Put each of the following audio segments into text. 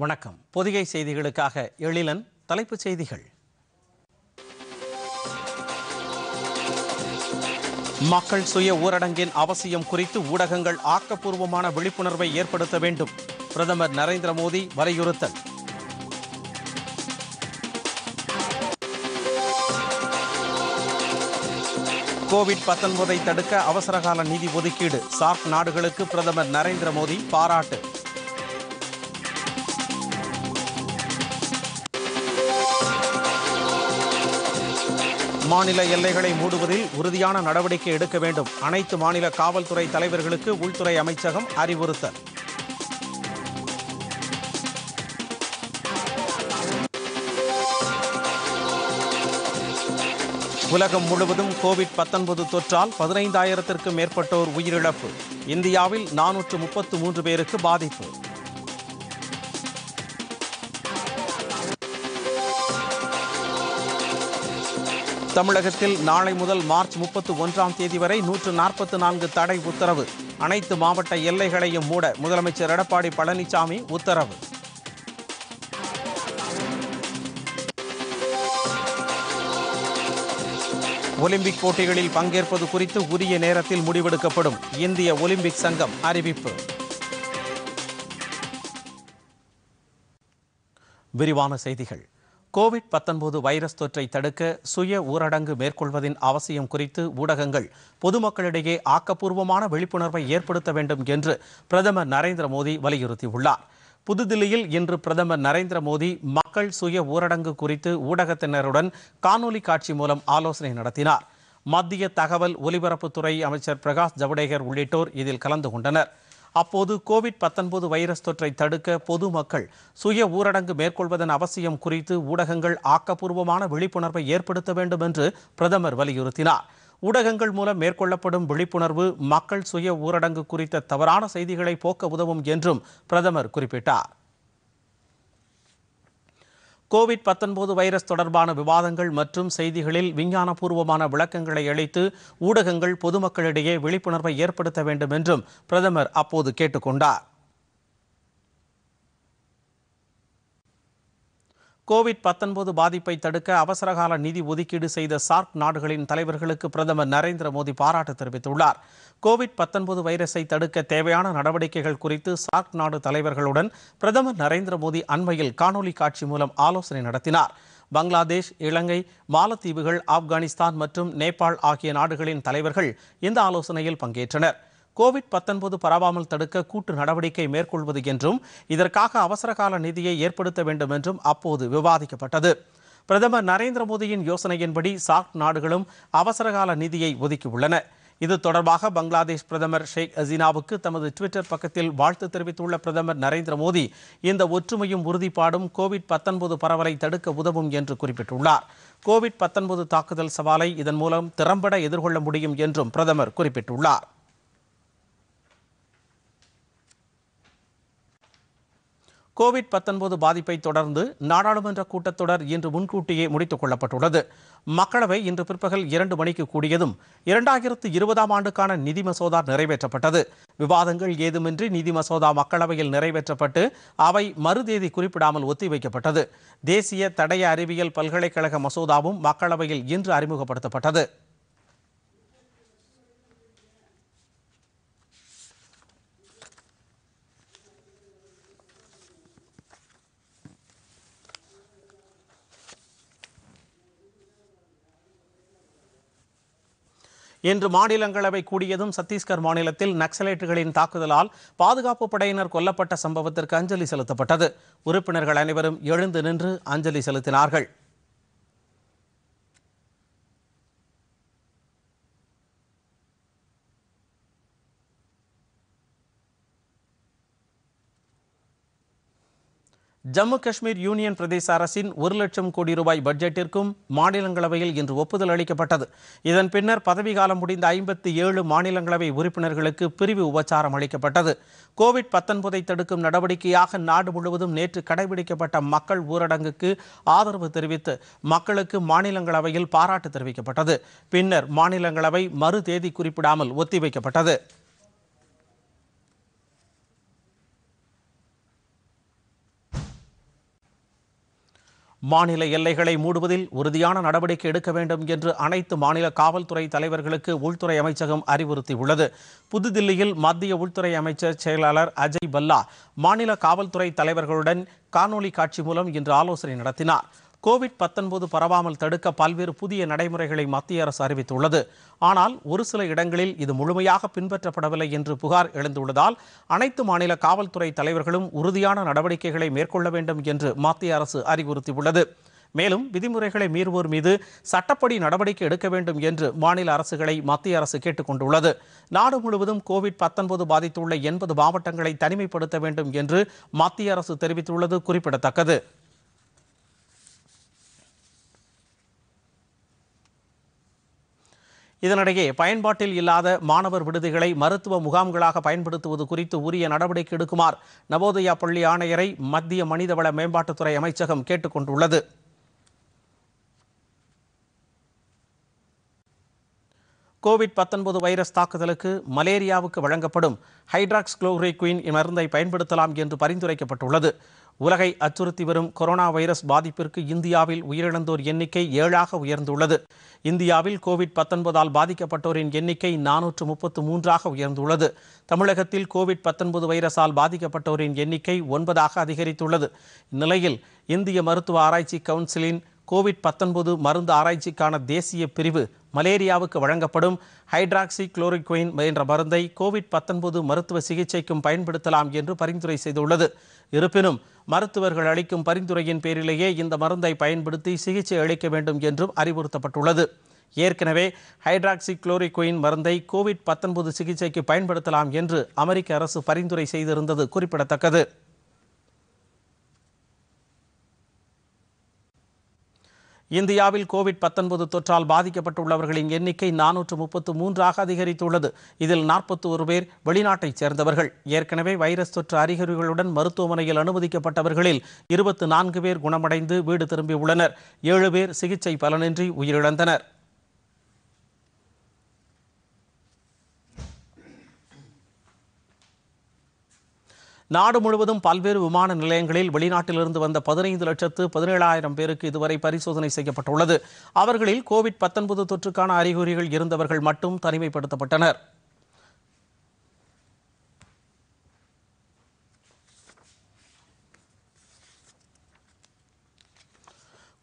வணக்கம். பொதிகை செய்திகளுக்காக எழிலன் தலைப்புச் செய்திகள். மக்கள் சுய ஊரடங்கின் அவசியம் குறித்து ஊடகங்கள் ஆக்கப்பூர்வமான விழிப்புணர்வை ஏற்படுத்த வேண்டும். பிரதமர் நரேந்திர மோடி வலியுறுத்தல். கோவிட் 19 தடுக்க அவசரகால நிதி ஒதுக்கீடு. சார்க் நாடுகளுக்கு பிரதமர் நரேந்திர மோடி பாராட்டு. மாநில எல்லைகளை மூடுவதில் உறுதியான நடவடிக்கை எடுக்க வேண்டும். அனைத்து மாநில காவல்துறை தலைவர்களுக்கு உள்துறை அமைச்சகம் அறிவுறுத்தல். உலகம் முழுவதும் கோவிட் 19 தொற்றால் பதினைந்தாயிரத்திற்கும் மேற்பட்டோர் உயிரிழப்பு. இந்தியாவில் நானூற்று முப்பத்து மூன்று பேருக்கு பாதிப்பு. தமிழகத்தில் நாளை முதல் மார்ச் முப்பத்தி ஒன்றாம் தேதி வரை நூற்று நாற்பத்தி நான்கு தடை உத்தரவு. அனைத்து மாவட்ட எல்லைகளையும் மூட முதலமைச்சர் எடப்பாடி பழனிசாமி உத்தரவு. ஒலிம்பிக் போட்டிகளில் பங்கேற்பது குறித்து உரிய நேரத்தில் முடிவெடுக்கப்படும். இந்திய ஒலிம்பிக் சங்கம் அறிவிப்பு. விரிவான செய்திகள். கோவிட் 19 வைரஸ் தொற்றை தடுக்க சுய ஊரடங்கு மேற்கொள்வதின் அவசியம் குறித்து ஊடகங்கள் பொதுமக்களிடையே ஆக்கப்பூர்வமான விழிப்புணர்வை ஏற்படுத்த வேண்டும் என்று பிரதமர் நரேந்திர மோடி வலியுறுத்தியுள்ளார். புதுதில்லியில் இன்று பிரதமர் நரேந்திர மோடி மக்கள் சுய ஊரடங்கு குறித்து ஊடகத்தினருடன் காணொலி காட்சி மூலம் ஆலோசனை நடத்தினார். மத்திய தகவல் ஒலிபரப்புத்துறை அமைச்சர் பிரகாஷ் ஜவடேகர் உள்ளிட்டோர் இதில் கலந்து கொண்டனர். அப்போது கோவிட் 19 வைரஸ் தொற்றை தடுக்க பொதுமக்கள் சுய ஊரடங்கு மேற்கொள்வதன் அவசியம் குறித்து ஊடகங்கள் ஆக்கப்பூர்வமான விழிப்புணர்வை ஏற்படுத்த வேண்டும் என்று பிரதமர் வலியுறுத்தினார். ஊடகங்கள் மூலம் மேற்கொள்ளப்படும் விழிப்புணர்வு மக்கள் சுய ஊரடங்கு குறித்த தவறான செய்திகளை போக்க உதவும் என்றும் பிரதமர் குறிப்பிட்டார். கோவிட் 19 வைரஸ் தொடர்பான விவாதங்கள் மற்றும் செய்திகளில் விஞ்ஞானபூர்வமான விளக்கங்களை அளித்து ஊடகங்கள் பொதுமக்களிடையே விழிப்புணர்வை ஏற்படுத்த வேண்டும் என்றும் பிரதமர் அப்போது கேட்டுக்கொண்டார். கோவிட் 19 பாதிப்பை தடுக்க அவசரகால நிதி ஒதுக்கீடு செய்த சார்க் நாடுகளின் தலைவர்களுக்கு பிரதமர் நரேந்திர மோடி பாராட்டு தெரிவித்துள்ளார். கோவிட் 19 வைரஸை தடுக்க தேவையான நடவடிக்கைகள் குறித்து சார்க் நாடு தலைவர்களுடன் பிரதமர் நரேந்திர மோடி அண்மையில் காணொலி காட்சி மூலம் ஆலோசனை நடத்தினார். பங்களாதேஷ் இலங்கை மாலத்தீவுகள் ஆப்கானிஸ்தான் மற்றும் நேபாள் ஆகிய நாடுகளின் தலைவர்கள் இந்த ஆலோசனையில் பங்கேற்றனர். கோவிட் 19 பரவாமல் தடுக்க கூட்டு நடவடிக்கை மேற்கொள்வது என்றும் இதற்காக அவசரகால நிதியை ஏற்படுத்த வேண்டும் என்றும் அப்போது விவாதிக்கப்பட்டது. பிரதமர் நரேந்திர மோடியின் யோசனையின்படி சார்க் நாடுகளும் அவசரகால நிதியை ஒதுக்கியுள்ளன. இது தொடர்பாக பங்களாதேஷ் பிரதமர் ஷேக் ஹசீனாவுக்கு தமது ட்விட்டர் பக்கத்தில் வாழ்த்து தெரிவித்துள்ள பிரதமர் நரேந்திர மோடி இந்த ஒற்றுமையும் உறுதிப்பாடும் கோவிட் 19 பரவலை தடுக்க உதவும் என்று குறிப்பிட்டுள்ளார். கோவிட் 19 தாக்குதல் சவாலை இதன் மூலம் திறம்பட எதிர்கொள்ள முடியும் என்றும் பிரதமர் குறிப்பிட்டுள்ளார். கோவிட் 19 பாதிப்பை தொடர்ந்து நாடாளுமன்ற கூட்டத்தொடர் இன்று முன்கூட்டியே முடித்துக் கொள்ளப்பட்டுள்ளது. மக்களவை இன்று பிற்பகல் இரண்டு மணிக்கு கூடியதும் இரண்டாயிரத்து இருபதாம் ஆண்டுக்கான நிதி மசோதா நிறைவேற்றப்பட்டது. விவாதங்கள் ஏதுமின்றி நிதி மசோதா மக்களவையில் நிறைவேற்றப்பட்டு அவை மறுதேதி குறிப்பிடாமல் ஒத்திவைக்கப்பட்டது. தேசிய தடய அறிவியல் பல்கலைக்கழக மசோதாவும் மக்களவையில் இன்று அறிமுகப்படுத்தப்பட்டது. இன்று மாநிலங்களவை கூடியதும் சத்தீஸ்கர் மாநிலத்தில் நக்சலைட்டுகளின் தாக்குதலால் பாதுகாப்பு படையினர் கொல்லப்பட்ட சம்பவத்திற்கு அஞ்சலி செலுத்தப்பட்டது. உறுப்பினர்கள் அனைவரும் எழுந்து நின்று அஞ்சலி செலுத்தினார்கள். ஜம்மு காஷ்மீர் யூனியன் பிரதேச அரசின் ஒரு லட்சம் கோடி ரூபாய் பட்ஜெட்டிற்கும் மாநிலங்களவையில் இன்று ஒப்புதல் அளிக்கப்பட்டது. இதன் பின்னர் பதவிக்காலம் முடிந்த ஐம்பத்தி ஏழு மாநிலங்களவை உறுப்பினர்களுக்கு பிரிவு உபச்சாரம் அளிக்கப்பட்டது. கோவிட் 19 தடுக்கும் நடவடிக்கையாக நாடு முழுவதும் நேற்று கடைபிடிக்கப்பட்ட மக்கள் ஊரடங்குக்கு ஆதரவு தெரிவித்து மக்களுக்கு மாநிலங்களவையில் பாராட்டு தெரிவிக்கப்பட்டது. பின்னர் மாநிலங்களவை மறு தேதி குறிப்பிடாமல் ஒத்திவைக்கப்பட்டது. மாநில எல்லைகளை மூடுவதில் உறுதியான நடவடிக்கை எடுக்க வேண்டும் என்று அனைத்து மாநில காவல்துறை தலைவர்களுக்கு உள்துறை அமைச்சகம் அறிவுறுத்தியுள்ளது. புதுதில்லியில் மத்திய உள்துறை அமைச்சர் செயலாளர் அஜய் பல்லா மாநில காவல்துறை தலைவர்களுடன் காணொலி காட்சி மூலம் இன்று ஆலோசனை நடத்தினார். கோவிட் 19 பரவாமல் தடுக்க பல்வேறு புதிய நடைமுறைகளை மத்திய அரசு அறிவித்துள்ளது. ஆனால் ஒரு சில இடங்களில் இது முழுமையாக பின்பற்றப்படவில்லை என்று புகார் எழுந்துள்ளதால் அனைத்து மாநில காவல்துறை தலைவர்களும் உறுதியான நடவடிக்கைகளை மேற்கொள்ள வேண்டும் என்று மத்திய அரசு அறிவுறுத்தியுள்ளது. மேலும் விதிமுறைகளை மீறுவோர் மீது சட்டப்படி நடவடிக்கை எடுக்க வேண்டும் என்று மாநில அரசுகளை மத்திய அரசு கேட்டுக் கொண்டுள்ளது நாடு முழுவதும் கோவிட் 19 பாதித்துள்ள எண்பது மாவட்டங்களை தனிமைப்படுத்த வேண்டும் என்று மத்திய அரசு தெரிவித்துள்ளது குறிப்பிடத்தக்கது. இதனிடையே பயன்பாட்டில் இல்லாத மாணவர் விடுதிகளை மருத்துவ முகாம்களாக பயன்படுத்துவது குறித்து உரிய நடவடிக்கை எடுக்குமாறு நவோதயா பள்ளி ஆணையரை மத்திய மனிதவள மேம்பாட்டுத்துறை அமைச்சகம் கேட்டுக்கொண்டுள்ளது. கோவிட் 19 வைரஸ் தாக்குதலுக்கு மலேரியாவுக்கு வழங்கப்படும் ஹைட்ராக்ஸ் குளோரிக்வின் மருந்தை பயன்படுத்தலாம் என்று பரிந்துரைக்கப்பட்டுள்ளது. உலகை அச்சுறுத்தி வரும் கொரோனா வைரஸ் பாதிப்பிற்கு இந்தியாவில் உயிரிழந்தோர் எண்ணிக்கை ஏழாக உயர்ந்துள்ளது. இந்தியாவில் கோவிட் பத்தொன்பதால் பாதிக்கப்பட்டோரின் எண்ணிக்கை நானூற்று முப்பத்து மூன்றாக உயர்ந்துள்ளது. தமிழகத்தில் கோவிட் 19 வைரஸால் பாதிக்கப்பட்டோரின் எண்ணிக்கை ஒன்பதாக அதிகரித்துள்ளது. இந்நிலையில் இந்திய மருத்துவ ஆராய்ச்சி கவுன்சிலின் கோவிட் 19 மருந்து ஆராய்ச்சிக்கான தேசிய பிரிவு மலேரியாவுக்கு வழங்கப்படும் ஹைட்ராக்சி குளோரிக்வைன் என்ற மருந்தை கோவிட் 19 மருத்துவ சிகிச்சைக்கும் பயன்படுத்தலாம் என்று பரிந்துரை செய்துள்ளது. இருப்பினும் மருத்துவர்கள் அளிக்கும் பரிந்துரையின் பேரிலேயே இந்த மருந்தை பயன்படுத்தி சிகிச்சை அளிக்க வேண்டும் என்றும் அறிவுறுத்தப்பட்டுள்ளது. ஏற்கனவே ஹைட்ராக்சி குளோரிக்வைன் மருந்தை கோவிட் 19 சிகிச்சைக்கு பயன்படுத்தலாம் என்று அமெரிக்க அரசு பரிந்துரை செய்திருந்தது குறிப்பிடத்தக்கது. இந்தியாவில் கோவிட் 19 தொற்றால் பாதிக்கப்பட்டுள்ளவர்களின் எண்ணிக்கை நானூற்று முப்பத்து மூன்றாக அதிகரித்துள்ளது. இதில் நாற்பத்தி பேர் வெளிநாட்டைச் சேர்ந்தவர்கள். ஏற்கனவே வைரஸ் தொற்று அறிகுறிகளுடன் மருத்துவமனையில் அனுமதிக்கப்பட்டவர்களில் இருபத்து நான்கு பேர் குணமடைந்து வீடு திரும்பியுள்ளனர். ஏழு பேர் சிகிச்சை பலனின்றி உயிரிழந்தனர். நாடு முழுவதும் பல்வேறு விமான நிலையங்களில் வெளிநாட்டிலிருந்து வந்த பதினைந்து லட்சத்து பதினேழாயிரம் பேருக்கு இதுவரை பரிசோதனை செய்யப்பட்டுள்ளது. அவர்களில் கோவிட் 19 தொற்றுக்கான அறிகுறிகள் இருந்தவர்கள் மட்டும் தனிமைப்படுத்தப்பட்டனர்.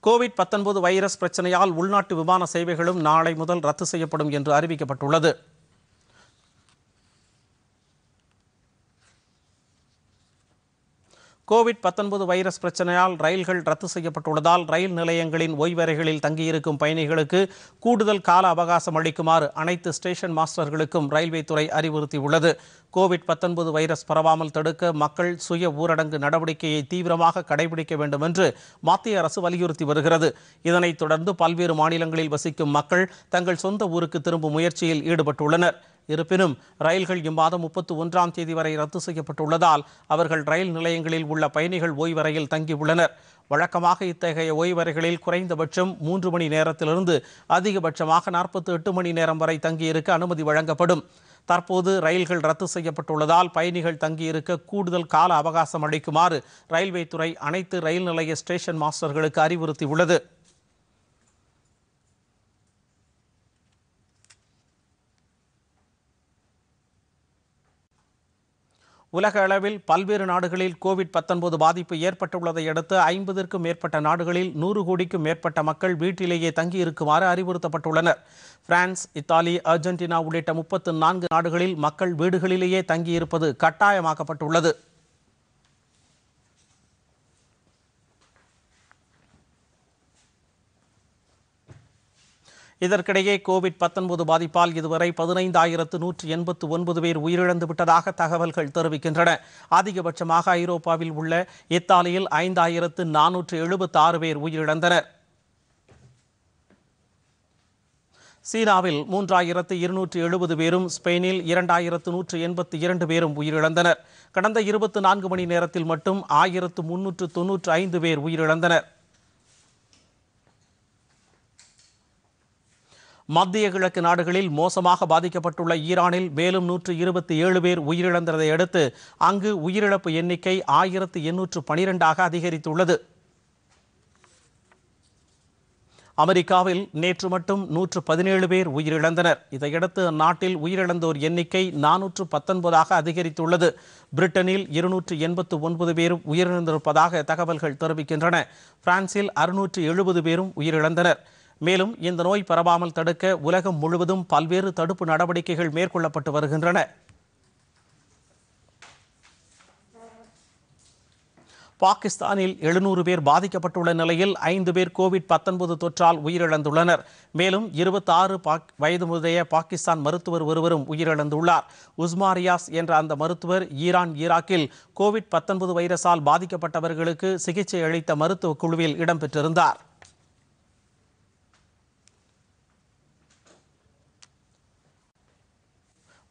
கோவிட் 19 வைரஸ் பிரச்சனையால் உள்நாட்டு விமான சேவைகளும் நாளை முதல் ரத்து செய்யப்படும் என்று அறிவிக்கப்பட்டுள்ளது. கோவிட் 19 வைரஸ் பிரச்சனையால் ரயில்கள் ரத்து செய்யப்பட்டுள்ளதால் ரயில் நிலையங்களின் ஓய்வறைகளில் தங்கியிருக்கும் பயணிகளுக்கு கூடுதல் கால அவகாசம் அளிக்குமாறு அனைத்து ஸ்டேஷன் மாஸ்டர்களுக்கும் ரயில்வே துறை அறிவுறுத்தியுள்ளது. கோவிட் 19 வைரஸ் பரவாமல் தடுக்க மக்கள் சுய ஊரடங்கு நடவடிக்கையை தீவிரமாக கடைபிடிக்க வேண்டும் என்று மத்திய அரசு வலியுறுத்தி வருகிறது. இதனைத் தொடர்ந்து பல்வேறு மாநிலங்களில் வசிக்கும் மக்கள் தங்கள் சொந்த ஊருக்கு திரும்பும் முயற்சியில் ஈடுபட்டுள்ளனர். இருப்பினும் ரயில்கள் இம்மாதம் முப்பத்தி ஒன்றாம் தேதி வரை ரத்து செய்யப்பட்டுள்ளதால் அவர்கள் ரயில் நிலையங்களில் உள்ள பயணிகள் ஓய்வறையில் தங்கியுள்ளனர். வழக்கமாக இத்தகைய ஓய்வறைகளில் குறைந்தபட்சம் மூன்று மணி நேரத்திலிருந்து அதிகபட்சமாக நாற்பத்தி எட்டு மணி நேரம் வரை தங்கியிருக்க அனுமதி வழங்கப்படும். தற்போது ரயில்கள் ரத்து செய்யப்பட்டுள்ளதால் பயணிகள் தங்கியிருக்க கூடுதல் கால அவகாசம் அளிக்குமாறு ரயில்வே துறை அனைத்து ரயில் நிலைய ஸ்டேஷன் மாஸ்டர்களுக்கு அறிவுறுத்தியுள்ளது. உலக அளவில் பல்வேறு நாடுகளில் கோவிட் 19 பாதிப்பு ஏற்பட்டுள்ளதை அடுத்து ஐம்பதிற்கும் மேற்பட்ட நாடுகளில் நூறு கோடிக்கும் மேற்பட்ட மக்கள் வீட்டிலேயே தங்கியிருக்குமாறு அறிவுறுத்தப்பட்டுள்ளனர். பிரான்ஸ் இத்தாலி அர்ஜென்டினா உள்ளிட்ட முப்பத்து நான்கு நாடுகளில் மக்கள் வீடுகளிலேயே தங்கியிருப்பது கட்டாயமாக்கப்பட்டுள்ளது. இதற்கிடையே கோவிட் 19 பாதிப்பால் இதுவரை பதினைந்தாயிரத்து நூற்று எண்பத்து ஒன்பது பேர் உயிரிழந்து விட்டதாக தகவல்கள் தெரிவிக்கின்றன. அதிகபட்சமாக ஐரோப்பாவில் உள்ள இத்தாலியில் ஐந்தாயிரத்து நானூற்று எழுபத்தி ஆறு பேர் உயிரிழந்தனர். சீனாவில் மூன்றாயிரத்து இருநூற்று எழுபது பேரும் ஸ்பெயினில் இரண்டாயிரத்து நூற்று எண்பத்தி இரண்டு பேரும் உயிரிழந்தனர். கடந்த இருபத்தி நான்கு மணி நேரத்தில் மட்டும் ஆயிரத்து முன்னூற்று தொன்னூற்று ஐந்து பேர் உயிரிழந்தனர். மத்திய கிழக்கு நாடுகளில் மோசமாக பாதிக்கப்பட்டுள்ள ஈரானில் மேலும் நூற்று இருபத்தி ஏழு பேர் உயிரிழந்ததை அடுத்து அங்கு உயிரிழப்பு எண்ணிக்கை ஆயிரத்து எண்ணூற்று பனிரெண்டாக அதிகரித்துள்ளது. அமெரிக்காவில் நேற்று மட்டும் நூற்று பதினேழு பேர் உயிரிழந்தனர். இதையடுத்து அந்நாட்டில் உயிரிழந்தோர் எண்ணிக்கை நானூற்று பத்தொன்பதாக அதிகரித்துள்ளது. பிரிட்டனில் இருநூற்று எண்பத்து ஒன்பது பேரும் உயிரிழந்திருப்பதாக தகவல்கள் தெரிவிக்கின்றன. பிரான்சில் அறுநூற்று எழுபது பேரும் உயிரிழந்தனர். மேலும் இந்த நோய் பரவாமல் தடுக்க உலகம் முழுவதும் பல்வேறு தடுப்பு நடவடிக்கைகள் மேற்கொள்ளப்பட்டு வருகின்றன. பாகிஸ்தானில் எழுநூறு பேர் பாதிக்கப்பட்டுள்ள நிலையில் ஐந்து பேர் கோவிட் பத்தொன்பது தொற்றால் உயிரிழந்துள்ளனர். மேலும் இருபத்தாறு வயது வயதுமுதைய பாகிஸ்தான் மருத்துவர் ஒருவரும் உயிரிழந்துள்ளார். உஸ்மாரியாஸ் என்ற அந்த மருத்துவர் ஈரான் ஈராக்கில் கோவிட் பத்தொன்பது வைரஸால் பாதிக்கப்பட்டவர்களுக்கு சிகிச்சை அளித்த மருத்துவக் குழுவில் இடம்பெற்றிருந்தார்.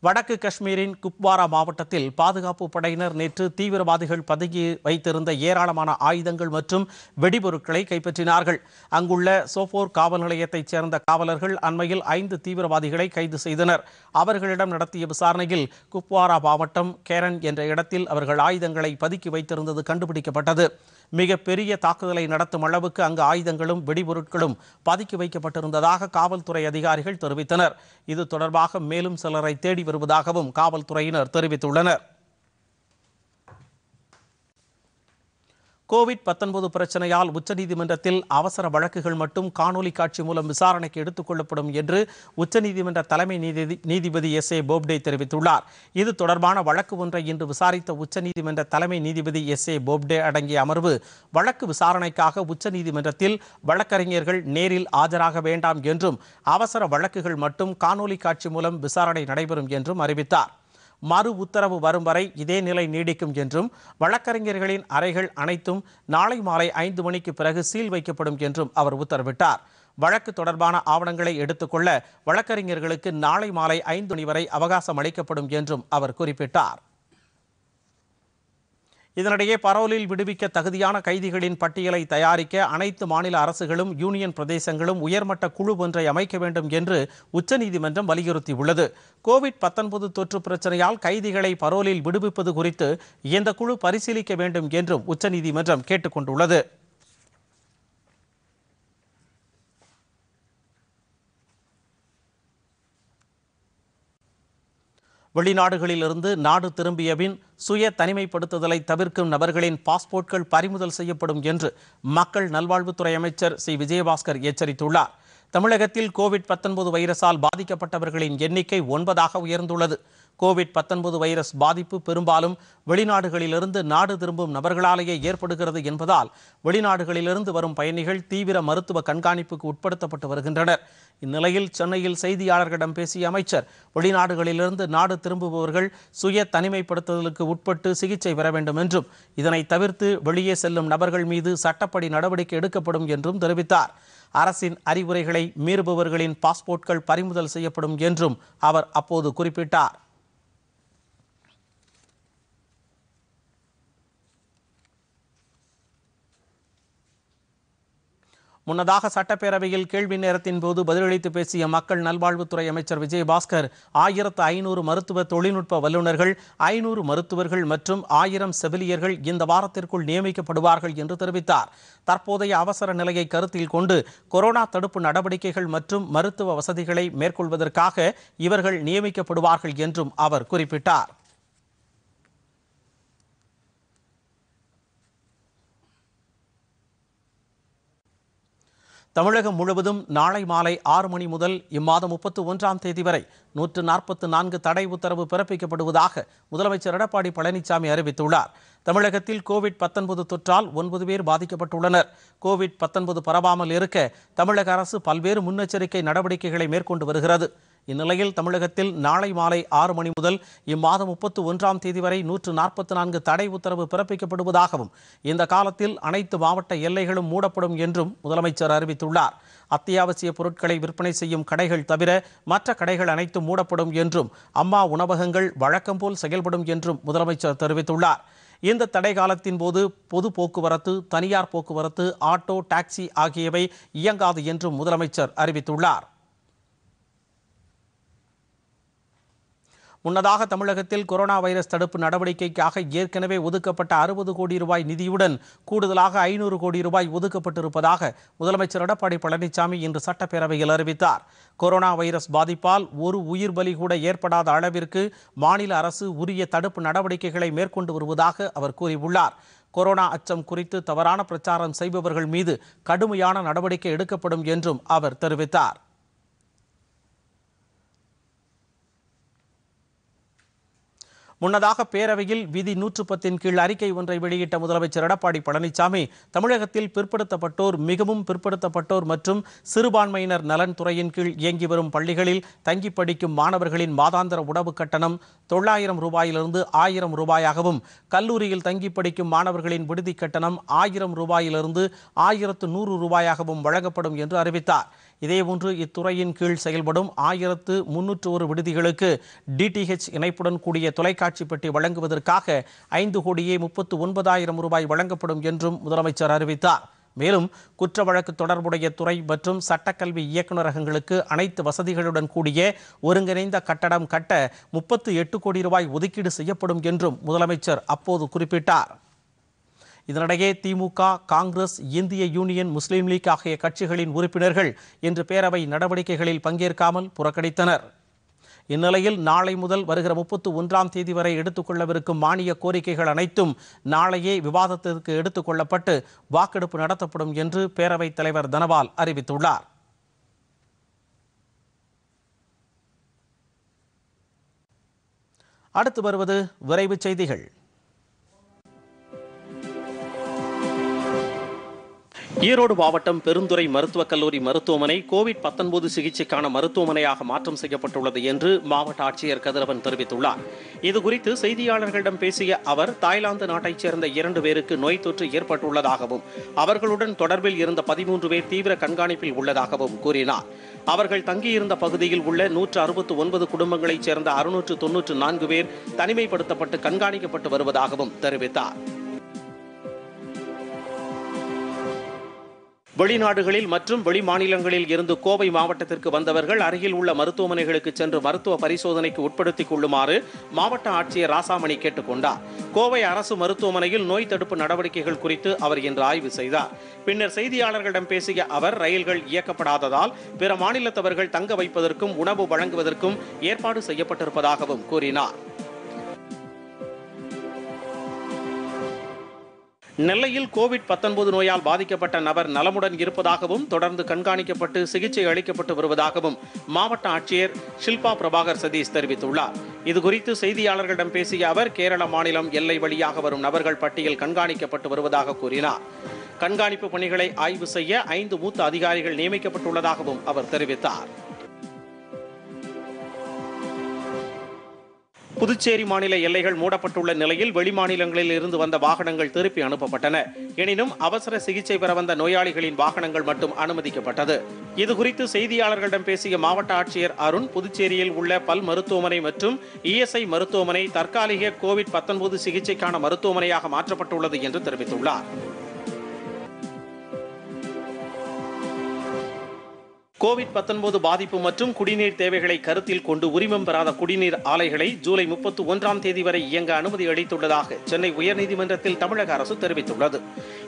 வடக்கு காஷ்மீரின் குப்வாரா மாவட்டத்தில் பாதுகாப்பு படையினர் நேற்று தீவிரவாதிகள் பதுக்கி வைத்திருந்த ஏராளமான ஆயுதங்கள் மற்றும் வெடிபொருட்களை கைப்பற்றினார்கள். அங்குள்ள சோபோர் காவல் நிலையத்தைச் சேர்ந்த காவலர்கள் அண்மையில் ஐந்து தீவிரவாதிகளை கைது செய்தனர். அவர்களிடம் நடத்திய விசாரணையில் குப்வாரா மாவட்டம் கேரன் என்ற இடத்தில் அவர்கள் ஆயுதங்களை பதுக்கி வைத்திருந்தது கண்டுபிடிக்கப்பட்டது. மிக பெரிய தாக்குதலை நடத்தும் அளவுக்கு அங்கு ஆயுதங்களும் வெடிபொருட்களும் பதுக்கி வைக்கப்பட்டிருந்ததாக காவல்துறை அதிகாரிகள் தெரிவித்தனர். இது தொடர்பாக மேலும் சிலரை தேடி வருவதாகவும் காவல்துறையினர் தெரிவித்துள்ளனர். கோவிட் பத்தொன்பது பிரச்சனையால் உச்சநீதிமன்றத்தில் அவசர வழக்குகள் மட்டும் காணொலி காட்சி மூலம் விசாரணைக்கு எடுத்துக் கொள்ளப்படும் என்று உச்சநீதிமன்ற தலைமை நீதிபதி நீதிபதி எஸ் ஏ போப்டே தெரிவித்துள்ளார். இது தொடர்பான வழக்கு ஒன்றை இன்று விசாரித்த உச்சநீதிமன்ற தலைமை நீதிபதி எஸ் ஏ போப்டே அடங்கிய அமர்வு வழக்கு விசாரணைக்காக உச்சநீதிமன்றத்தில் வழக்கறிஞர்கள் நேரில் ஆஜராக வேண்டாம் என்றும் அவசர வழக்குகள் மட்டும் காணொலி காட்சி மூலம் விசாரணை நடைபெறும் என்றும் அறிவித்தார். மறு உத்தரவு வரும் வரை இதே நிலை நீடிக்கும் என்றும் வழக்கறிஞர்களின் அறைகள் அனைத்தும் நாளை மாலை ஐந்து மணிக்கு பிறகு சீல் வைக்கப்படும் என்றும் அவர் உத்தரவிட்டார். வழக்கு தொடர்பான ஆவணங்களை எடுத்துக்கொள்ள வழக்கறிஞர்களுக்கு நாளை மாலை ஐந்து மணி வரை அவகாசம் அளிக்கப்படும் என்றும் அவர் குறிப்பிட்டார். இதனிடையே பரோலில் விடுவிக்க தகுதியான கைதிகளின் பட்டியலை தயாரிக்க அனைத்து மாநில அரசுகளும் யூனியன் பிரதேசங்களும் உயர்மட்ட குழு ஒன்றை அமைக்க வேண்டும் என்று உச்சநீதிமன்றம் வலியுறுத்தியுள்ளது. கோவிட் பத்தொன்பது தொற்று பிரச்சனையால் கைதிகளை பரோலில் விடுவிப்பது குறித்து இந்த குழு பரிசீலிக்க வேண்டும் என்றும் உச்சநீதிமன்றம் கேட்டுக்கொண்டுள்ளது. வெளிநாடுகளிலிருந்து நாடு திரும்பியபின் சுய தனிமைப்படுத்துதலை தவிர்க்கும் நபர்களின் பாஸ்போர்ட்கள் பறிமுதல் செய்யப்படும் என்று மக்கள் நல்வாழ்வுத்துறை அமைச்சர் சி. விஜயபாஸ்கர் எச்சரித்துள்ளார். தமிழகத்தில் கோவிட் பத்தொன்பது வைரஸால் பாதிக்கப்பட்டவர்களின் எண்ணிக்கை ஒன்பதாக உயர்ந்துள்ளது. கோவிட் பத்தொன்பது வைரஸ் பாதிப்பு பெரும்பாலும் வெளிநாடுகளிலிருந்து நாடு திரும்பும் நபர்களாலேயே ஏற்படுகிறது என்பதால் வெளிநாடுகளிலிருந்து வரும் பயணிகள் தீவிர மருத்துவ கண்காணிப்புக்கு உட்படுத்தப்பட்டு வருகின்றனர். இந்நிலையில் சென்னையில் செய்தியாளர்களிடம் பேசிய அமைச்சர் வெளிநாடுகளிலிருந்து நாடு திரும்புபவர்கள் சுய தனிமைப்படுத்துதலுக்கு உட்பட்டு சிகிச்சை பெற வேண்டும் என்றும் இதனை தவிர்த்து வெளியே செல்லும் நபர்கள் மீது சட்டப்படி நடவடிக்கை எடுக்கப்படும் என்றும் தெரிவித்தார். அரசின் அறிவுரைகளை மீறுபவர்களின் பாஸ்போர்ட்கள் பறிமுதல் செய்யப்படும் என்றும் அவர் அப்போது குறிப்பிட்டார். முன்னதாக சட்டப்பேரவையில் கேள்வி நேரத்தின் போது பதிலளித்து பேசிய மக்கள் நல்வாழ்வுத்துறை அமைச்சர் விஜயபாஸ்கர் ஆயிரத்து ஐநூறு மருத்துவ தொழில்நுட்ப வல்லுநர்கள் ஐநூறு மருத்துவர்கள் மற்றும் ஆயிரம் செவிலியர்கள் இந்த வாரத்திற்குள் நியமிக்கப்படுவார்கள் என்று தெரிவித்தார். தற்போதைய அவசர நிலையை கருத்தில் கொண்டு கொரோனா தடுப்பு நடவடிக்கைகள் மற்றும் மருத்துவ வசதிகளை மேற்கொள்வதற்காக இவர்கள் நியமிக்கப்படுவார்கள் என்றும் அவர் குறிப்பிட்டார். தமிழகம் முழுவதும் நாளை மாலை ஆறு மணி முதல் இம்மாதம் முப்பத்து ஒன்றாம் தேதி வரை நூற்று நாற்பத்து நான்கு தடை உத்தரவு பிறப்பிக்கப்படுவதாக முதலமைச்சர் எடப்பாடி பழனிசாமி அறிவித்துள்ளார். தமிழகத்தில் கோவிட் பத்தொன்பது தொற்றால் ஒன்பது பேர் பாதிக்கப்பட்டுள்ளனர். கோவிட் பத்தொன்பது பரவாமல் இருக்க தமிழக அரசு பல்வேறு முன்னெச்சரிக்கை நடவடிக்கைகளை மேற்கொண்டு வருகிறது. இந்நிலையில் தமிழகத்தில் நாளை மாலை ஆறு மணி முதல் இம்மாதம் முப்பத்து ஒன்றாம் தேதி வரை நூற்று நாற்பத்தி நான்கு தடை உத்தரவு பிறப்பிக்கப்படுவதாகவும் இந்த காலத்தில் அனைத்து மாவட்ட எல்லைகளும் மூடப்படும் என்றும் முதலமைச்சர் அறிவித்துள்ளார். அத்தியாவசிய பொருட்களை விற்பனை செய்யும் கடைகள் தவிர மற்ற கடைகள் அனைத்தும் மூடப்படும் என்றும் அம்மா உணவகங்கள் வழக்கம் போல் செயல்படும் என்றும் முதலமைச்சர் தெரிவித்துள்ளார். இந்த தடை காலத்தின் போது பொது போக்குவரத்து தனியார் போக்குவரத்து ஆட்டோ டாக்ஸி ஆகியவை இயங்காது என்றும் முதலமைச்சர் அறிவித்துள்ளார். முன்னதாக தமிழகத்தில் கொரோனா வைரஸ் தடுப்பு நடவடிக்கைக்காக ஏற்கனவே ஒதுக்கப்பட்ட அறுபது கோடி ரூபாய் நிதியுடன் கூடுதலாக ஐநூறு கோடி ரூபாய் ஒதுக்கப்பட்டிருப்பதாக முதலமைச்சர் எடப்பாடி பழனிசாமி இன்று சட்டப்பேரவையில் அறிவித்தார். கொரோனா வைரஸ் பாதிப்பால் ஒரு உயிர் பலி கூட ஏற்படாத அளவிற்கு மாநில அரசு உரிய தடுப்பு நடவடிக்கைகளை மேற்கொண்டு வருவதாக அவர் கூறியுள்ளார். கொரோனா அச்சம் குறித்து தவறான பிரச்சாரம் செய்பவர்கள் மீது கடுமையான நடவடிக்கை எடுக்கப்படும் என்றும் அவர் தெரிவித்தார். முன்னதாக பேரவையில் விதி நூற்று பத்தின் கீழ் அறிக்கை ஒன்றை வெளியிட்ட முதலமைச்சர் எடப்பாடி பழனிசாமி தமிழகத்தில் பிற்படுத்தப்பட்டோர் மிகவும் பிற்படுத்தப்பட்டோர் மற்றும் சிறுபான்மையினர் நலன் துறையின் கீழ் இயங்கி வரும் பள்ளிகளில் தங்கி படிக்கும் மாணவர்களின் மாதாந்திர உணவு கட்டணம் தொள்ளாயிரம் ரூபாயிலிருந்து ஆயிரம் ரூபாயாகவும் கல்லூரியில் தங்கி படிக்கும் மாணவர்களின் விடுதி கட்டணம் ஆயிரம் ரூபாயிலிருந்து ஆயிரத்து நூறு ரூபாயாகவும் வழங்கப்படும் என்று அறிவித்தார். இதேபோன்று இத்துறையின் கீழ் செயல்படும் ஆயிரத்து முன்னூற்று ஒரு விடுதிகளுக்கு டிடிஹெச் இணைப்புடன் கூடிய தொலைக்காட்சி பெட்டி வழங்குவதற்காக ஐந்து கோடியே முப்பத்து ஒன்பதாயிரம் ரூபாய் வழங்கப்படும் என்றும் முதலமைச்சர் அறிவித்தார். மேலும் குற்ற வழக்கு தொடர்புடைய துறை மற்றும் சட்டக்கல்வி இயக்குநரகங்களுக்கு அனைத்து வசதிகளுடன் கூடிய ஒருங்கிணைந்த கட்டடம் கட்ட முப்பத்து எட்டு கோடி ரூபாய் ஒதுக்கீடு செய்யப்படும் என்றும் முதலமைச்சர் அப்போது குறிப்பிட்டார். இதனிடையே திமுக காங்கிரஸ் இந்திய யூனியன் முஸ்லீம் லீக் ஆகிய கட்சிகளின் உறுப்பினர்கள் இன்று பேரவை நடவடிக்கைகளில் பங்கேற்காமல் புறக்கணித்தனர். இந்நிலையில் நாளை முதல் வருகிற முப்பத்து ஒன்றாம் தேதி வரை எடுத்துக்கொள்ளவிருக்கும் மானிய கோரிக்கைகள் அனைத்தும் நாளையே விவாதத்திற்கு எடுத்துக்கொள்ளப்பட்டு வாக்கெடுப்பு நடத்தப்படும் என்று பேரவைத் தலைவர் தனபால் அறிவித்துள்ளார். அடுத்து வருவது விரைவுச் செய்திகள். ஈரோடு மாவட்டம் பெருந்துறை மருத்துவக் கல்லூரி மருத்துவமனை கோவிட் 19 சிகிச்சைக்கான மருத்துவமனையாக மாற்றம் செய்யப்பட்டுள்ளது என்று மாவட்ட ஆட்சியர் கதிரவன் தெரிவித்துள்ளார். இதுகுறித்து செய்தியாளர்களிடம் பேசிய அவர் தாய்லாந்து நாட்டைச் சேர்ந்த இரண்டு பேருக்கு நோய் தொற்று ஏற்பட்டுள்ளதாகவும் அவர்களுடன் தொடர்பில் இருந்த பதிமூன்று பேர் தீவிர கண்காணிப்பில் உள்ளதாகவும் கூறினார். அவர்கள் தங்கியிருந்த பகுதியில் உள்ள நூற்று அறுபத்து ஒன்பது குடும்பங்களைச் சேர்ந்த அறுநூற்று தொன்னூற்று நான்கு பேர் தனிமைப்படுத்தப்பட்டு கண்காணிக்கப்பட்டு வருவதாகவும் தெரிவித்தார். வெளிநாடுகளில் மற்றும் வெளிமாநிலங்களில் இருந்து கோவை மாவட்டத்திற்கு வந்தவர்கள் அருகில் உள்ள மருத்துவமனைகளுக்கு சென்று மருத்துவ பரிசோதனைக்கு உட்படுத்திக் கொள்ளுமாறு மாவட்ட ஆட்சியர் ராசாமணி கேட்டுக்கொண்டார் கோவை அரசு மருத்துவமனையில் நோய் தடுப்பு நடவடிக்கைகள் குறித்து அவர் இன்று ஆய்வு செய்தார். பின்னர் செய்தியாளர்களிடம் பேசிய அவர் ரயில்கள் இயக்கப்படாததால் பிற மாநிலத்தவர்கள் தங்க வைப்பதற்கும் உணவு வழங்குவதற்கும் ஏற்பாடு செய்யப்பட்டிருப்பதாகவும் கூறினார். நெல்லையில் கோவிட் 19 நோயால் பாதிக்கப்பட்ட நபர் நலமுடன் இருப்பதாகவும் தொடர்ந்து கண்காணிக்கப்பட்டு சிகிச்சை அளிக்கப்பட்டு வருவதாகவும் மாவட்ட ஆட்சியர் ஷில்பா பிரபாகர் சதீஷ் தெரிவித்துள்ளார். இதுகுறித்து செய்தியாளர்களிடம் பேசிய அவர் கேரள மாநிலம் எல்லை வழியாக வரும் நபர்கள் பட்டியல் கண்காணிக்கப்பட்டு வருவதாக கூறினார். கண்காணிப்பு பணிகளை ஆய்வு செய்ய ஐந்து மூத்த அதிகாரிகள் நியமிக்கப்பட்டுள்ளதாகவும் அவர் தெரிவித்தார். புதுச்சேரி மாநில எல்லைகள் மூடப்பட்டுள்ள நிலையில் வெளிமாநிலங்களில் இருந்து வந்த வாகனங்கள் திருப்பி அனுப்பப்பட்டன. எனினும் அவசர சிகிச்சை பெற வந்த நோயாளிகளின் வாகனங்கள் மட்டும் அனுமதிக்கப்பட்டது. இதுகுறித்து செய்தியாளர்களிடம் பேசிய மாவட்ட ஆட்சியர் அருண் புதுச்சேரியில் உள்ள பல் மருத்துவமனை மற்றும் இஎஸ்ஐ மருத்துவமனை தற்காலிக கோவிட் 19 சிகிச்சைக்கான மருத்துவமனையாக மாற்றப்பட்டுள்ளது என்று தெரிவித்துள்ளார். கோவிட் 19 பாதிப்பு மற்றும் குடிநீர் தேவைகளை கருத்தில் கொண்டு உரிமம் பெறாத குடிநீர் ஆலைகளை ஜூலை முப்பத்தி ஒன்றாம் தேதி வரை இயங்க அனுமதி அளித்துள்ளதாக சென்னை உயர்நீதிமன்றத்தில் தமிழக அரசு தெரிவித்துள்ளது.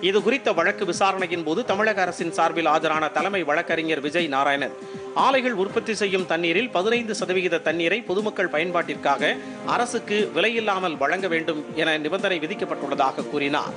இது குறித்த வழக்கு விசாரணையின் போது தமிழக அரசின் சார்பில் ஆஜரான தலைமை வழக்கறிஞர் விஜய் நாராயணன் ஆலைகள் உற்பத்தி செய்யும் தண்ணீரில் பதினைந்து சதவிகித தண்ணீரை பொதுமக்கள் பயன்பாட்டிற்காக அரசுக்கு விலையில்லாமல் வழங்க வேண்டும் என நிபந்தனை விதிக்கப்பட்டுள்ளதாக கூறினார்.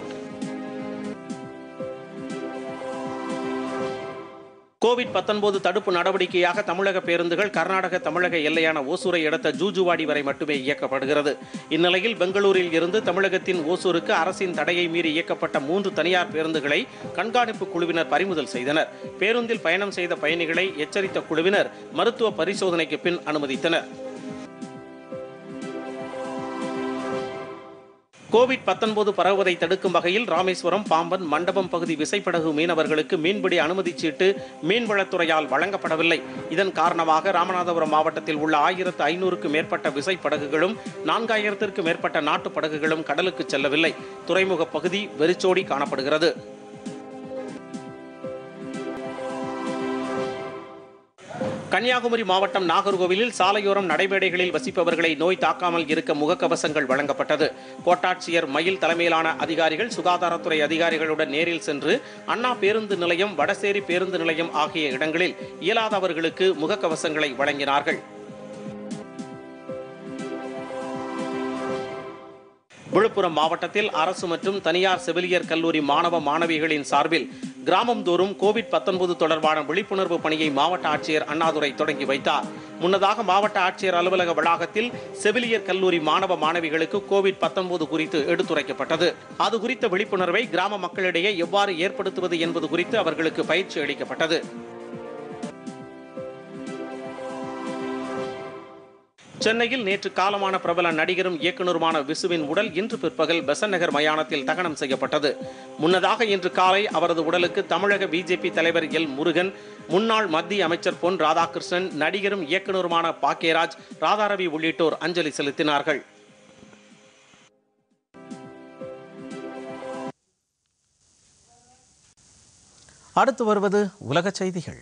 கோவிட் 19 தடுப்பு நடவடிக்கையாக தமிழக பேருந்துகள் கர்நாடக தமிழக எல்லையான ஓசூரை அடுத்த ஜூஜுவாடி வரை மட்டுமே இயக்கப்படுகிறது. இந்நிலையில் பெங்களூரில் இருந்து தமிழகத்தின் ஓசூருக்கு அரசின் தடையை மீறி இயக்கப்பட்ட மூன்று தனியார் பேருந்துகளை கண்காணிப்பு குழுவினர் பறிமுதல் செய்தனர். பேருந்தில் பயணம் செய்த பயணிகளை எச்சரித்த குழுவினர் மருத்துவ பரிசோதனைக்கு பின் அனுமதித்தனர். கோவிட் 19 பரவுவதை தடுக்கும் வகையில் ராமேஸ்வரம் பாம்பன் மண்டபம் பகுதி விசைப்படகு மீனவர்களுக்கு மீன்பிடி அனுமதிச் சீட்டு மீன்வளத்துறையால் வழங்கப்படவில்லை. இதன் காரணமாக ராமநாதபுரம் மாவட்டத்தில் உள்ள ஆயிரத்து ஐநூறுக்கும் மேற்பட்ட விசைப்படகுகளும் நான்காயிரத்திற்கு மேற்பட்ட நாட்டு படகுகளும் கடலுக்கு செல்லவில்லை. துறைமுக பகுதி வெறிச்சோடி காணப்படுகிறது. கன்னியாகுமரி மாவட்டம் நாகர்கோவிலில் சாலையோரம் நடைமேடைகளில் வசிப்பவர்களை நோய் தாக்காமல் இருக்க முகக்கவசங்கள் வழங்கப்பட்டது. கோட்டாட்சியர் மயில் தலைமையிலான அதிகாரிகள் சுகாதாரத்துறை அதிகாரிகளுடன் நேரில் சென்று அண்ணா பேருந்து நிலையம் வடசேரி பேருந்து நிலையம் ஆகிய இடங்களில் இயலாதவர்களுக்கு முகக்கவசங்களை வழங்கினார்கள். விழுப்புரம் மாவட்டத்தில் அரசு மற்றும் தனியார் செவிலியர் கல்லூரி மாணவ மாணவிகளின் சார்பில் கிராமந்தோறும் கோவிட் 19 தொடர்பான விழிப்புணர்வு பணியை மாவட்ட ஆட்சியர் அண்ணாதுரை தொடங்கி வைத்தார். முன்னதாக மாவட்ட ஆட்சியர் அலுவலக வளாகத்தில் செவிலியர் கல்லூரி மாணவ மாணவிகளுக்கு கோவிட் 19 குறித்து எடுத்துரைக்கப்பட்டது. அது குறித்த விழிப்புணர்வை கிராம மக்களிடையே எவ்வாறு ஏற்படுத்துவது என்பது குறித்து அவர்களுக்கு பயிற்சி அளிக்கப்பட்டது. சென்னையில் நேற்று காலமான பிரபல நடிகரும் இயக்குனருமான விசுவின் உடல் இன்று பிற்பகல் பெசன் நகர் மயானத்தில் தகனம் செய்யப்பட்டது. முன்னதாக இன்று காலை அவரது உடலுக்கு தமிழக பிஜேபி தலைவர் எல் முருகன் முன்னாள் மத்திய அமைச்சர் பொன் ராதாகிருஷ்ணன் நடிகரும் இயக்குனருமான பாக்கியராஜ் ராதாரவி உள்ளிட்டோர் அஞ்சலி செலுத்தினார்கள். அடுத்து வருவது உலக செய்திகள்.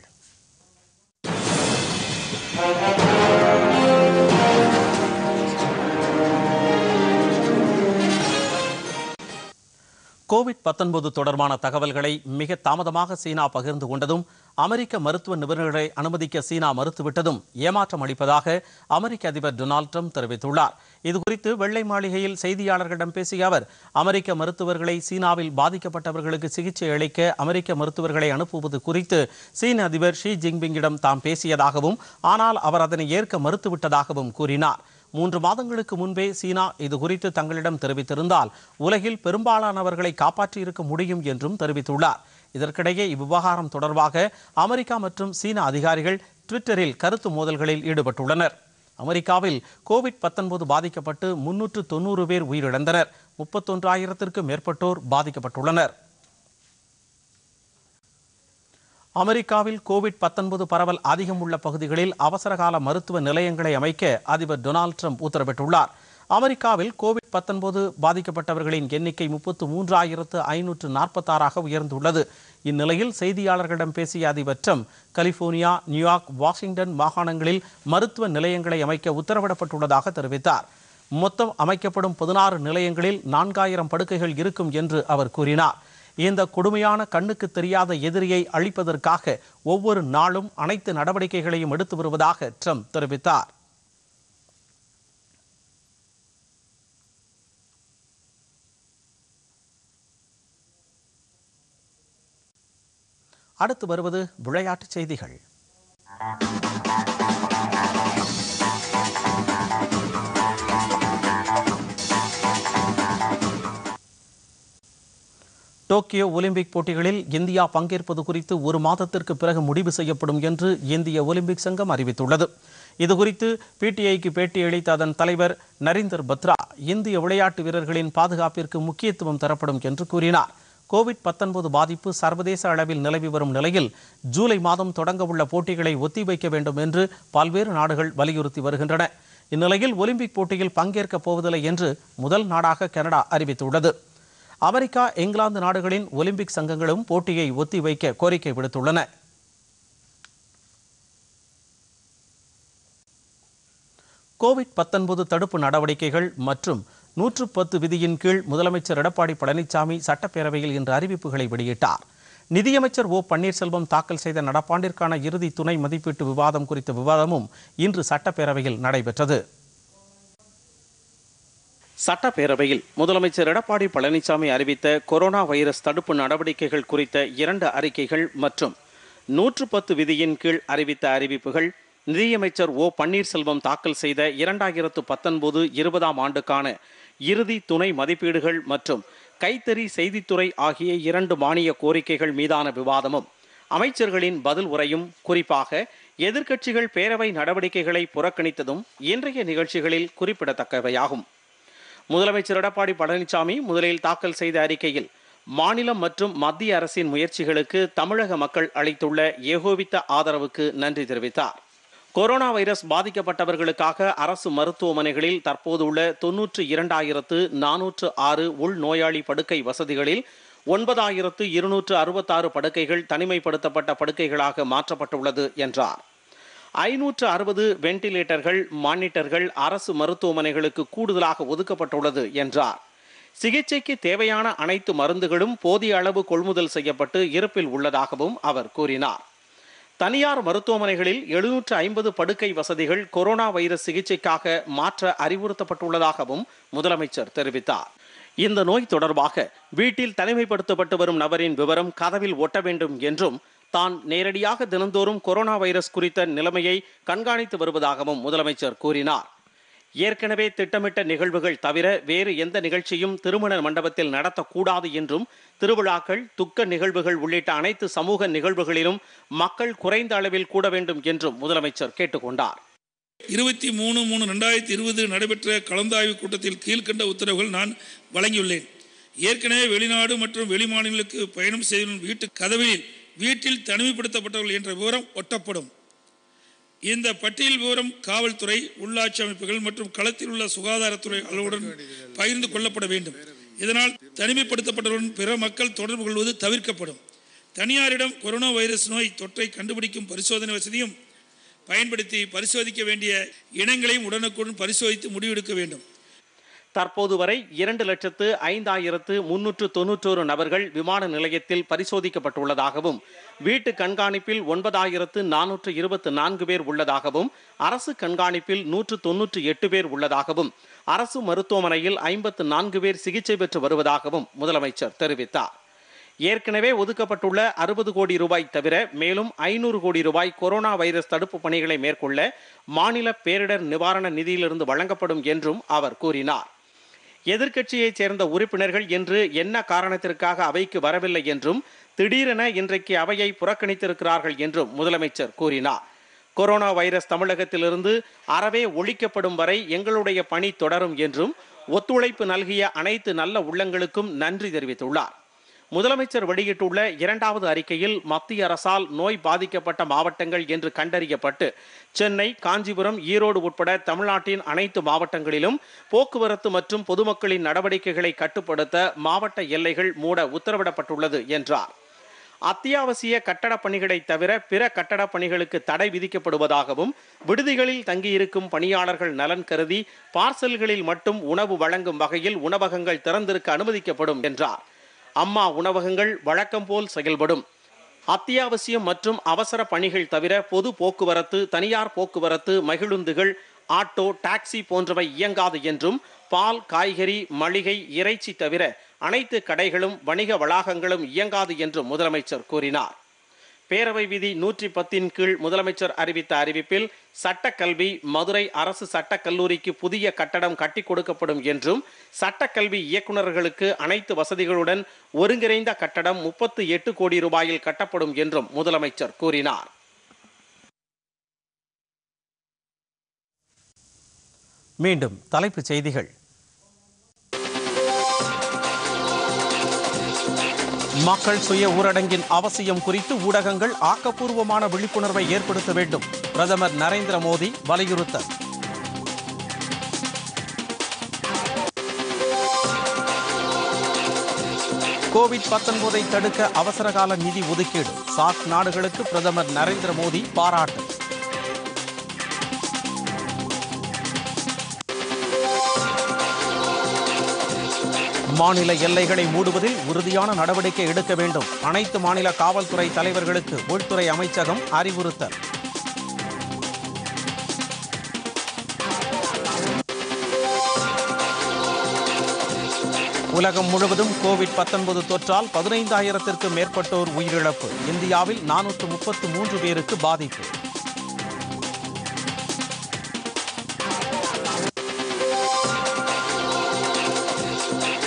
கோவிட் 19 தொடர்பான தகவல்களை மிக தாமதமாக சீனா பகிர்ந்து கொண்டதும் அமெரிக்க மருத்துவ நிபுணர்களை அனுமதிக்க சீனா மறுத்துவிட்டதும் ஏமாற்றம் அளிப்பதாக அமெரிக்க அதிபர் டொனால்ட் ட்ரம்ப் தெரிவித்துள்ளார். இதுகுறித்து வெள்ளை மாளிகையில் செய்தியாளர்களிடம் பேசிய அவர் அமெரிக்க மருத்துவர்களை சீனாவில் பாதிக்கப்பட்டவர்களுக்கு சிகிச்சை அளிக்க அமெரிக்க மருத்துவர்களை அனுப்புவது குறித்து சீன அதிபர் ஷி ஜின்பிங்கிடம் தாம் பேசியதாகவும் ஆனால் அவர் அதனை ஏற்க மறுத்துவிட்டதாகவும் கூறினார். மூன்று மாதங்களுக்கு முன்பே சீனா இது குறித்து தங்களிடம் தெரிவித்திருந்தால் உலகில் பெரும்பாலானவர்களை காப்பாற்றியிருக்க முடியும் என்றும் தெரிவித்துள்ளார். இதற்கிடையே இவ்விவகாரம் தொடர்பாக அமெரிக்கா மற்றும் சீன அதிகாரிகள் ட்விட்டரில் கருத்து மோதல்களில் ஈடுபட்டுள்ளனர். அமெரிக்காவில் கோவிட் 19 பாதிக்கப்பட்டு முன்னூற்று தொண்ணூறு பேர் உயிரிழந்தனர். முப்பத்தொன்றாயிரத்திற்கும் மேற்பட்டோர் பாதிக்கப்பட்டுள்ளனர். அமெரிக்காவில் கோவிட் 19 பரவல் அதிகம் உள்ள பகுதிகளில் அவசரகால மருத்துவ நிலையங்களை அமைக்க அதிபர் டொனால்ட் ட்ரம்ப் உத்தரவிட்டுள்ளார். அமெரிக்காவில் கோவிட் 19 பாதிக்கப்பட்டவர்களின் எண்ணிக்கை முப்பத்து மூன்றாயிரத்து ஐநூற்று நாற்பத்தாறாக உயர்ந்துள்ளது. இந்நிலையில் செய்தியாளர்களிடம் பேசிய அதிபர் ட்ரம்ப் கலிபோர்னியா நியூயார்க் வாஷிங்டன் மாகாணங்களில் மருத்துவ நிலையங்களை அமைக்க உத்தரவிடப்பட்டுள்ளதாக தெரிவித்தார். மொத்தம் அமைக்கப்படும் பதினாறு நிலையங்களில் நான்காயிரம் படுக்கைகள் இருக்கும் என்று அவர் கூறினார். இந்த கொடுமையான கண்ணுக்கு தெரியாத எதிரியை அழிப்பதற்காக ஒவ்வொரு நாளும் அனைத்து நடவடிக்கைகளையும் எடுத்து வருவதாக ட்ரம்ப் தெரிவித்தார். அடுத்து வருவது விளையாட்டுச் செய்திகள். டோக்கியோ ஒலிம்பிக் போட்டிகளில் இந்தியா பங்கேற்பது குறித்து ஒரு மாதத்திற்கு பிறகு முடிவு செய்யப்படும் என்று இந்திய ஒலிம்பிக் சங்கம் அறிவித்துள்ளது. இதுகுறித்து பிடிஐக்கு பேட்டியளித்த அதன் தலைவர் நரீந்தர் பத்ரா இந்திய விளையாட்டு வீரர்களின் பாதுகாப்பிற்கு முக்கியத்துவம் தரப்படும் என்று கூறினார். கோவிட் 19 பாதிப்பு சர்வதேச அளவில் நிலவி வரும் நிலையில் ஜூலை மாதம் தொடங்கவுள்ள போட்டிகளை ஒத்திவைக்க வேண்டும் என்று பல்வேறு நாடுகள் வலியுறுத்தி வருகின்றன. இந்நிலையில் ஒலிம்பிக் போட்டியில் பங்கேற்கப் போவதில்லை என்று முதல் நாடாக கனடா அறிவித்துள்ளது. அமெரிக்கா இங்கிலாந்து நாடுகளின் ஒலிம்பிக் சங்கங்களும் போட்டியை ஒத்திவைக்க கோரிக்கை விடுத்துள்ளன. கோவிட் 19 தடுப்பு நடவடிக்கைகள் மற்றும் நூற்று பத்து விதியின் கீழ் முதலமைச்சர் எடப்பாடி பழனிசாமி சட்டப்பேரவையில் இன்று அறிவிப்புகளை வெளியிட்டார். நிதியமைச்சர் ஓ பன்னீர்செல்வம் தாக்கல் செய்த நடப்பாண்டிற்கான இறுதி துணை மதிப்பீட்டு விவாதம் குறித்த விவாதமும் இன்று சட்டப்பேரவையில் நடைபெற்றது. சட்டப்பேரவையில் முதலமைச்சர் எடப்பாடி பழனிசாமி அறிவித்த கொரோனா வைரஸ் தடுப்பு நடவடிக்கைகள் குறித்த இரண்டு அறிக்கைகள் மற்றும் நூற்று பத்து விதியின் கீழ் அறிவித்த அறிவிப்புகள் நிதியமைச்சர் ஓ பன்னீர்செல்வம் தாக்கல் செய்த இரண்டாயிரத்து பத்தொன்பது இருபதாம் ஆண்டுக்கான இறுதி துணை மதிப்பீடுகள் மற்றும் கைத்தறி செய்தித்துறை ஆகிய இரண்டு மானிய கோரிக்கைகள் மீதான விவாதமும். அமைச்சர்களின் பதில் உரையும் குறிப்பாக எதிர்க்கட்சிகள் பேரவை நடவடிக்கைகளை புறக்கணித்ததும் இன்றைய நிகழ்ச்சிகளில் குறிப்பிடத்தக்கவையாகும். முதலமைச்சர் எடப்பாடி பழனிசாமி முதலில் தாக்கல் செய்த அறிக்கையில் மாநிலம் மற்றும் மத்திய அரசின் முயற்சிகளுக்கு தமிழக மக்கள் அளித்துள்ள ஏகோபித்த ஆதரவுக்கு நன்றி தெரிவித்தார். கொரோனா வைரஸ் பாதிக்கப்பட்டவர்களுக்காக அரசு மருத்துவமனைகளில் தற்போதுள்ள தொன்னூற்று இரண்டாயிரத்து நானூற்று ஆறு உள்நோயாளி படுக்கை வசதிகளில் ஒன்பதாயிரத்து இருநூற்று அறுபத்தாறு படுக்கைகள் தனிமைப்படுத்தப்பட்ட படுக்கைகளாக மாற்றப்பட்டுள்ளது என்றார். ஐநூற்று அறுபது வெண்டிலேட்டர்கள் மானிட்டர்கள் அரசு மருத்துவமனைகளுக்கு கூடுதலாக ஒதுக்கப்பட்டுள்ளது என்றார். சிகிச்சைக்கு தேவையான அனைத்து மருந்துகளும் போதிய அளவு கொள்முதல் செய்யப்பட்டு இருப்பில் உள்ளதாகவும் அவர் கூறினார். தனியார் மருத்துவமனைகளில் எழுநூற்று ஐம்பது படுக்கை வசதிகள் கொரோனா வைரஸ் சிகிச்சைக்காக மாற்ற அறிவுறுத்தப்பட்டுள்ளதாகவும் முதலமைச்சர் தெரிவித்தார். இந்த நோய் தொடர்பாக வீட்டில் தனிமைப்படுத்தப்பட்டு வரும் நபரின் விவரம் கதவில் ஒட்ட வேண்டும் என்றும் தான் நேரடியாக தினந்தோறும் கொரோனா வைரஸ் குறித்த நிலைமையை கண்காணித்து வருவதாகவும் முதலமைச்சர் கூறினார். ஏற்கனவே திட்டமிட்ட நிகழ்வுகள் தவிர வேறு எந்த நிகழ்ச்சியும் திருமண மண்டபத்தில் நடத்தக்கூடாது என்றும் திருவிழாக்கள் துக்க நிகழ்வுகள் உள்ளிட்ட அனைத்து சமூக நிகழ்வுகளிலும் மக்கள் குறைந்த அளவில் கூட வேண்டும் என்றும் முதலமைச்சர் கேட்டுக்கொண்டார். இருபத்தி மூணு மூணு ரெண்டாயிரத்தி இருபது நடைபெற்ற கலந்தாய்வு கூட்டத்தில் கீழ்கண்ட உத்தரவுகள் நான் வழங்கியுள்ளேன். ஏற்கனவே வெளிநாடு மற்றும் வெளிமாநிலங்களுக்கு பயணம் செய்யும் வீட்டு கதவில் வீட்டில் தனிமைப்படுத்தப்பட்டவர்கள் என்ற விவரம் ஒட்டப்படும். இந்த பட்டியல் விவரம் காவல்துறை உள்ளாட்சி அமைப்புகள் மற்றும் களத்தில் உள்ள சுகாதாரத்துறை அளவுடன் பகிர்ந்து கொள்ளப்பட வேண்டும். இதனால் தனிமைப்படுத்தப்பட்டவருடன் பிற மக்கள் தொடர்பு கொள்வது தவிர்க்கப்படும். தனியாரிடம் கொரோனா வைரஸ் நோய் தொற்றை கண்டுபிடிக்கும் பரிசோதனை வசதியும் பயன்படுத்தி பரிசோதிக்க வேண்டிய இனங்களையும் உடனுக்குடன் பரிசோதித்து முடிவெடுக்க வேண்டும். தற்போது வரை இரண்டு லட்சத்து ஐந்தாயிரத்து முன்னூற்று தொன்னூற்றோரு நபர்கள் விமான நிலையத்தில் பரிசோதிக்கப்பட்டுள்ளதாகவும் வீட்டு கண்காணிப்பில் ஒன்பதாயிரத்து நானூற்று இருபத்து நான்கு பேர் உள்ளதாகவும் அரசு கண்காணிப்பில் நூற்று தொன்னூற்று எட்டு பேர் உள்ளதாகவும் அரசு மருத்துவமனையில் ஐம்பத்து நான்கு பேர் சிகிச்சை பெற்று வருவதாகவும் முதலமைச்சர் தெரிவித்தார். ஏற்கனவே ஒதுக்கப்பட்டுள்ள அறுபது கோடி ரூபாய் தவிர மேலும் ஐநூறு கோடி ரூபாய் கொரோனா வைரஸ் தடுப்பு பணிகளை மேற்கொள்ள மாநில பேரிடர் நிவாரண நிதியிலிருந்து வழங்கப்படும் என்றும் அவர் கூறினார். எதிர்க்கட்சியைச் சேர்ந்த உறுப்பினர்கள் என்று என்ன காரணத்திற்காக அவைக்கு வரவில்லை என்றும் திடீரென இன்றைக்கு அவையை புறக்கணித்திருக்கிறார்கள் என்றும் முதலமைச்சர் கூறினார். கொரோனா வைரஸ் தமிழகத்திலிருந்து அறவே ஒழிக்கப்படும் வரை எங்களுடைய பணி தொடரும் என்றும் ஒத்துழைப்பு நல்கிய அனைத்து நல்ல உள்ளங்களுக்கும் நன்றி தெரிவித்துள்ளார். முதலமைச்சர் வெளியிட்டுள்ள இரண்டாவது அறிக்கையில் மத்திய அரசால் நோய் பாதிக்கப்பட்ட மாவட்டங்கள் என்று கண்டறியப்பட்டு சென்னை காஞ்சிபுரம் ஈரோடு உட்பட தமிழ்நாட்டின் அனைத்து மாவட்டங்களிலும் போக்குவரத்து மற்றும் பொதுமக்களின் நடவடிக்கைகளை கட்டுப்படுத்த மாவட்ட எல்லைகள் மூட உத்தரவிடப்பட்டுள்ளது என்றார். அத்தியாவசிய கட்டடப் பணிகளை தவிர பிற கட்டடப் பணிகளுக்கு தடை விதிக்கப்படுவதாகவும் விடுதிகளில் தங்கியிருக்கும் பணியாளர்கள் நலன் கருதி பார்சல்களில் மட்டும் உணவு வழங்கும் வகையில் உணவகங்கள் திறந்திருக்க அனுமதிக்கப்படும் என்றார். அம்மா உணவகங்கள் வழக்கம் போல் செயல்படும். அத்தியாவசியம் மற்றும் அவசர பணிகள் தவிர பொது போக்குவரத்து தனியார் போக்குவரத்து மகிழுந்துகள் ஆட்டோ டாக்ஸி போன்றவை இயங்காது என்றும் பால் காய்கறி மளிகை இறைச்சி தவிர அனைத்து கடைகளும் வணிக வளாகங்களும் இயங்காது என்றும் முதலமைச்சர் கூறினார். பேரவை விதி நூற்றி பத்தின் கீழ் முதலமைச்சர் அறிவித்த அறிவிப்பில் சட்டக்கல்வி மதுரை அரசு சட்டக்கல்லூரிக்கு புதிய கட்டடம் கட்டி கொடுக்கப்படும் என்றும் சட்டக்கல்வி இயக்குநர்களுக்கு அனைத்து வசதிகளுடன் ஒருங்கிணைந்த கட்டடம் முப்பத்து எட்டு கோடி ரூபாயில் கட்டப்படும் என்றும் முதலமைச்சர் கூறினார். மீண்டும் தலைப்புச் செய்திகள். மக்கள் சுய ஊரடங்கின் அவசியம் குறித்து ஊடகங்கள் ஆக்கப்பூர்வமான விழிப்புணர்வை ஏற்படுத்த வேண்டும். பிரதமர் நரேந்திர மோடி வலியுறுத்தல். கோவிட் பத்தொன்பதை தடுக்க அவசரகால நிதி ஒதுக்கீடு. சாக் நாடுகளுக்கு பிரதமர் நரேந்திர மோடி பாராட்டு. மாநில எல்லைகளை மூடுவதில் உறுதியான நடவடிக்கை எடுக்க வேண்டும். அனைத்து மாநில காவல்துறை தலைவர்களுக்கு உள்துறை அமைச்சகம் அறிவுறுத்தல். உலகம் முழுவதும் கோவிட் பத்தொன்பது தொற்றால் பதினைந்தாயிரத்திற்கும் மேற்பட்டோர் உயிரிழப்பு. இந்தியாவில் நானூற்று முப்பத்து மூன்று பேருக்கு பாதிப்பு.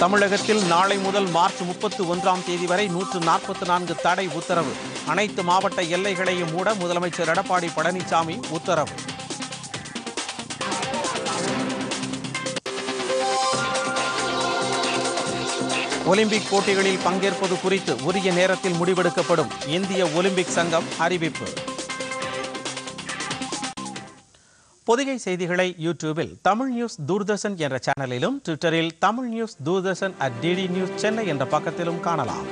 தமிழகத்தில் நாளை முதல் மார்ச் முப்பத்து ஒன்றாம் தேதி வரை நூற்று நாற்பத்தி நான்கு தடை உத்தரவு. அனைத்து மாவட்ட எல்லைகளையும் மூட முதலமைச்சர் எடப்பாடி பழனிசாமி உத்தரவு. ஒலிம்பிக் போட்டிகளில் பங்கேற்பது குறித்து உரிய நேரத்தில் முடிவெடுக்கப்படும் இந்திய ஒலிம்பிக் சங்கம் அறிவிப்பு. பொதிகை செய்திகளை யூடியூபில் தமிழ் நியூஸ் தூர்தர்ஷன் என்ற சேனலிலும் ட்விட்டரில் Tamil news Doordarshan at DD news Chennai என்ற பக்கத்திலும் காணலாம்.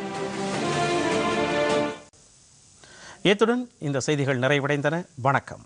இத்துடன் இந்த செய்திகள் நிறைவடைந்தன. வணக்கம்.